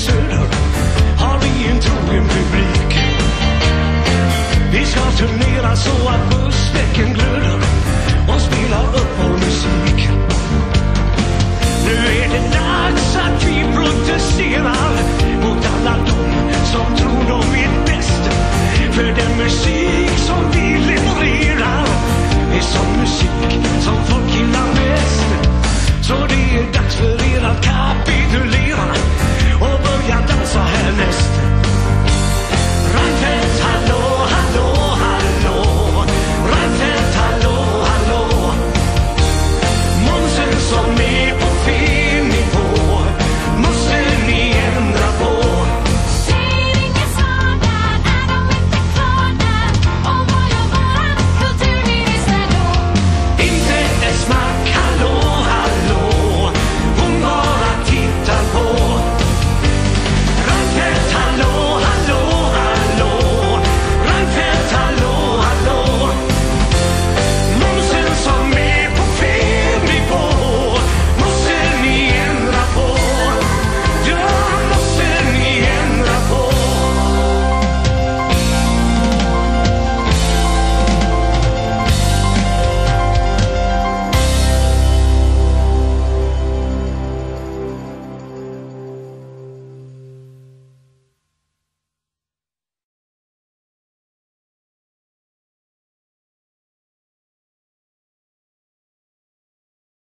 Söder har vi en trogen publik. Vi ska turnera så att bussdäcken glöder och spela upp vår musik. Nu är det dags att vi protesterar mot alla dom som tror de vet bäst. För den musik som vi levererar är som musik som folk gillar mest. Så det är dags för er att kapitulera